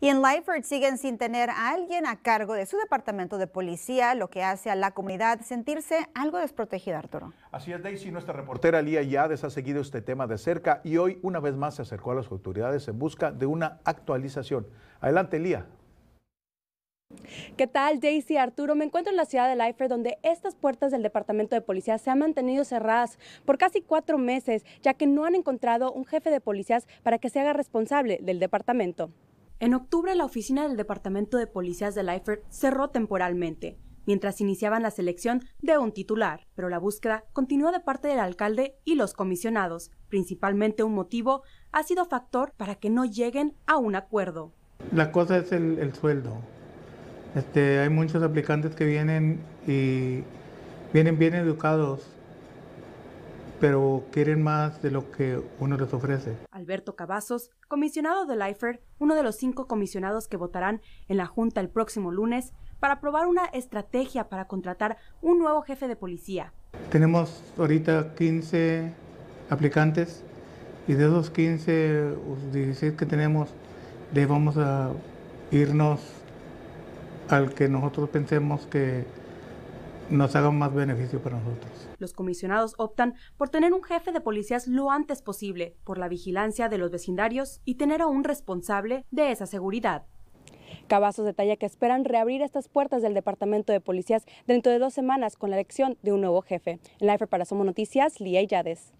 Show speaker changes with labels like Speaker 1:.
Speaker 1: Y en Lyford siguen sin tener a alguien a cargo de su departamento de policía, lo que hace a la comunidad sentirse algo desprotegida, Arturo.
Speaker 2: Así es, Daisy. Nuestra reportera Lía Yades ha seguido este tema de cerca y hoy una vez más se acercó a las autoridades en busca de una actualización. Adelante, Lía.
Speaker 3: ¿Qué tal, Daisy Arturo? Me encuentro en la ciudad de Lyford, donde estas puertas del departamento de policía se han mantenido cerradas por casi cuatro meses, ya que no han encontrado un jefe de policías para que se haga responsable del departamento. En octubre, la oficina del Departamento de Policías de Lyford cerró temporalmente, mientras iniciaban la selección de un titular, pero la búsqueda continuó de parte del alcalde y los comisionados. Principalmente un motivo ha sido factor para que no lleguen a un acuerdo.
Speaker 4: La cosa es el, sueldo. Este, hay muchos aplicantes que vienen y vienen bien educados, pero quieren más de lo que uno les ofrece.
Speaker 3: Alberto Cavazos, comisionado de Lifer, uno de los cinco comisionados que votarán en la Junta el próximo lunes para aprobar una estrategia para contratar un nuevo jefe de policía.
Speaker 4: Tenemos ahorita 15 aplicantes y de esos 15 o 16 que tenemos, le vamos a irnos al que nosotros pensemos que nos haga más beneficio para nosotros.
Speaker 3: Los comisionados optan por tener un jefe de policías lo antes posible, por la vigilancia de los vecindarios y tener a un responsable de esa seguridad. Cavazos detalla que esperan reabrir estas puertas del Departamento de Policías dentro de dos semanas con la elección de un nuevo jefe. En Life para Somos Noticias, Lía Yades.